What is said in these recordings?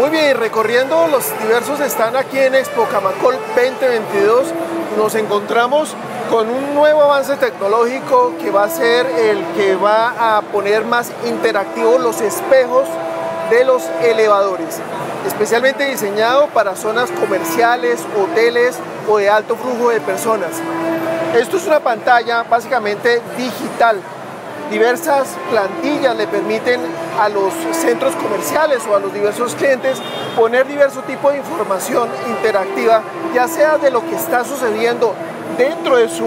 Muy bien, recorriendo los diversos están aquí en Expo Camacol 2022, nos encontramos con un nuevo avance tecnológico que va a ser el que va a poner más interactivos los espejos de los elevadores, especialmente diseñado para zonas comerciales, hoteles o de alto flujo de personas. Esto es una pantalla básicamente digital. Diversas plantillas le permiten a los centros comerciales o a los diversos clientes poner diverso tipo de información interactiva, ya sea de lo que está sucediendo dentro de su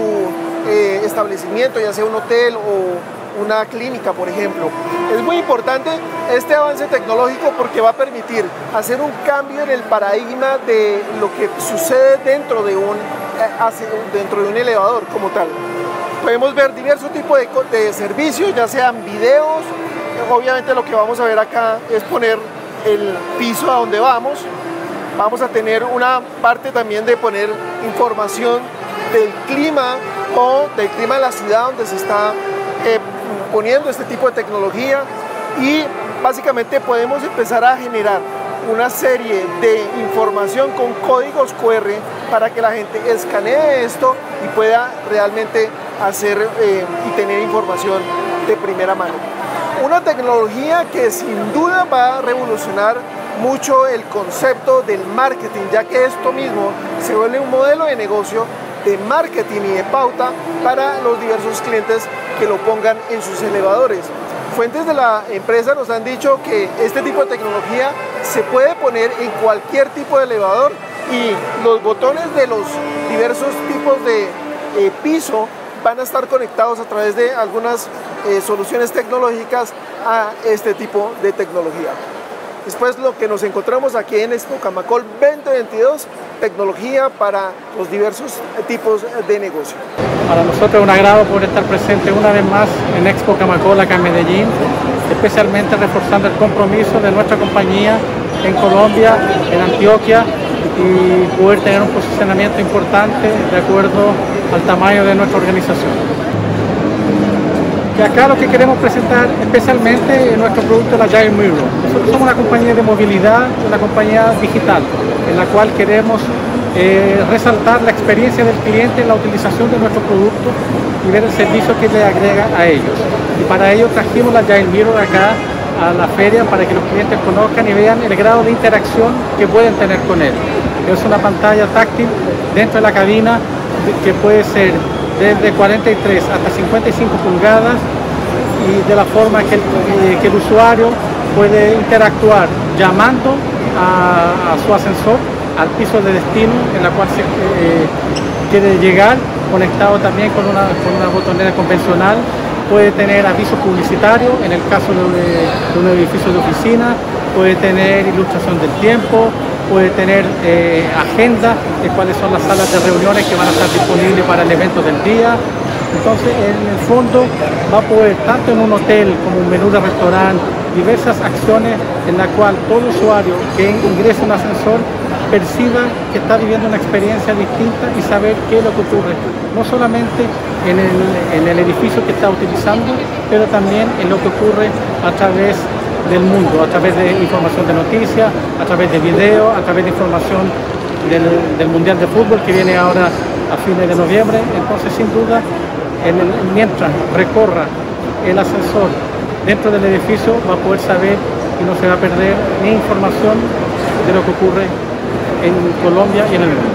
eh, establecimiento, ya sea un hotel o una clínica, por ejemplo. Es muy importante este avance tecnológico porque va a permitir hacer un cambio en el paradigma de lo que sucede dentro de un, eh, dentro de un elevador como tal. Podemos ver diversos tipos de, servicios, ya sean videos, obviamente lo que vamos a ver acá es poner el piso a donde vamos. Vamos a tener una parte también de poner información del clima o del clima de la ciudad donde se está eh, poniendo este tipo de tecnología y básicamente podemos empezar a generar una serie de información con códigos QR para que la gente escanee esto y pueda realmente hacer eh, y tener información de primera mano. Una tecnología que sin duda va a revolucionar mucho el concepto del marketing, ya que esto mismo se vuelve un modelo de negocio de marketing y de pauta para los diversos clientes que lo pongan en sus elevadores. Fuentes de la empresa nos han dicho que este tipo de tecnología se puede poner en cualquier tipo de elevador y los botones de los diversos tipos de eh, piso van a estar conectados a través de algunas eh, soluciones tecnológicas a este tipo de tecnología. Después lo que nos encontramos aquí en Expo Camacol 2022, tecnología para los diversos tipos de negocio. Para nosotros es un agrado poder estar presente una vez más en Expo Camacol acá en Medellín, especialmente reforzando el compromiso de nuestra compañía en Colombia, en Antioquia y poder tener un posicionamiento importante de acuerdo al tamaño de nuestra organización que acá lo que queremos presentar especialmente es nuestro producto, la Giant Mirror. Nosotros somos una compañía de movilidad, una compañía digital, en la cual queremos eh, resaltar la experiencia del cliente en la utilización de nuestro producto y ver el servicio que le agrega a ellos. Y para ello trajimos la Giant Mirror acá a la feria para que los clientes conozcan y vean el grado de interacción que pueden tener con él. Es una pantalla táctil dentro de la cabina que puede ser desde 43 hasta 55 pulgadas y de la forma que el, eh, usuario puede interactuar llamando a, su ascensor al piso de destino en la cual se eh, quiere llegar, conectado también con una, con una botonera convencional, puede tener aviso publicitario en el caso de un edificio de oficina, puede tener ilustración del tiempo, puede tener eh, agenda de cuáles son las salas de reuniones que van a estar disponibles para el evento del día. Entonces, en el fondo, va a poder, tanto en un hotel como un menú de restaurante, diversas acciones en la cual todo usuario que ingrese un ascensor perciba que está viviendo una experiencia distinta y saber qué es lo que ocurre, no solamente en el, en el edificio que está utilizando, pero también en lo que ocurre a través del mundo a través de información de noticias, a través de video, a través de información del, Mundial de Fútbol que viene ahora a fines de noviembre. Entonces, sin duda, mientras recorra el ascensor dentro del edificio, va a poder saber y no se va a perder ni información de lo que ocurre en Colombia y en el mundo.